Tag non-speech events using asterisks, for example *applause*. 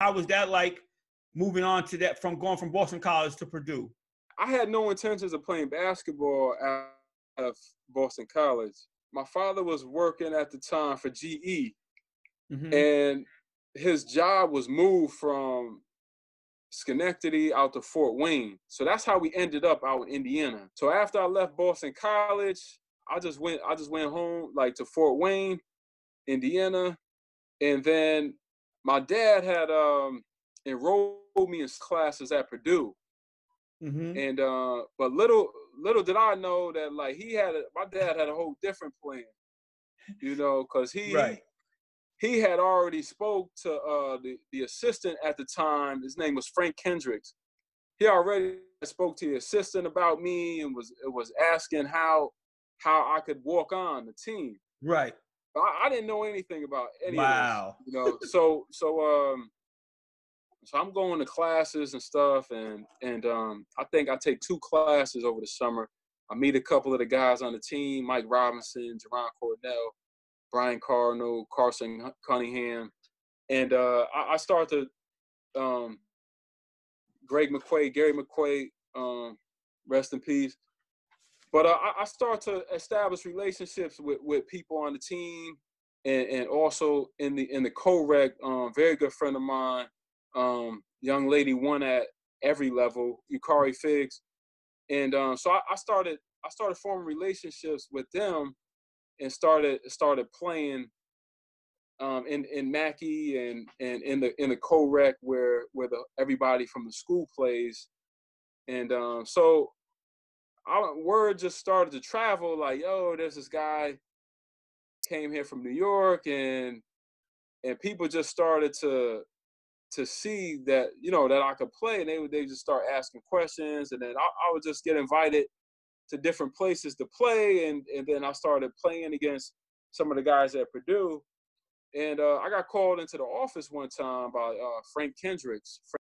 How was that like moving on to that from going from Boston College to Purdue? I had no intentions of playing basketball at Boston College. My father was working at the time for GE, mm-hmm. and his job was moved from Schenectady out to Fort Wayne. So that's how we ended up out in Indiana. So after I left Boston College, I just went I just went home like to Fort Wayne, Indiana, and then my dad had um, enrolled me in classes at Purdue. Mm-hmm. And uh, but little little did I know that like he had a, my dad had a whole different plan, you know, because he right. he had already spoke to uh, the the assistant at the time. His name was Frank Kendricks. He already spoke to the assistant about me and was was asking how how I could walk on the team. Right. I, I didn't know anything about any wow. of this. You know, so *laughs* so um so I'm going to classes and stuff and and um I think I take two classes over the summer. I meet a couple of the guys on the team, Mike Robinson, Jaraan Cornell, Brian Cardinal, Carson Cunningham. And uh I, I start to um Greg McQuay, Gary McQuay, um, rest in peace. But uh, I, I start to establish relationships with, with people on the team and, and also in the in the co-rec, um, very good friend of mine, um, young lady won at every level, Ukari Figgs. And um, so I, I started I started forming relationships with them and started started playing um, in in Mackey and and in the in the co-rec where where the everybody from the school plays, and um, so I, word just started to travel like, yo, there's this guy came here from New York and and people just started to to see that you know that I could play and they would they just start asking questions and then I, I would just get invited to different places to play and and then I started playing against some of the guys at Purdue and uh, I got called into the office one time by uh, Frank Kendricks.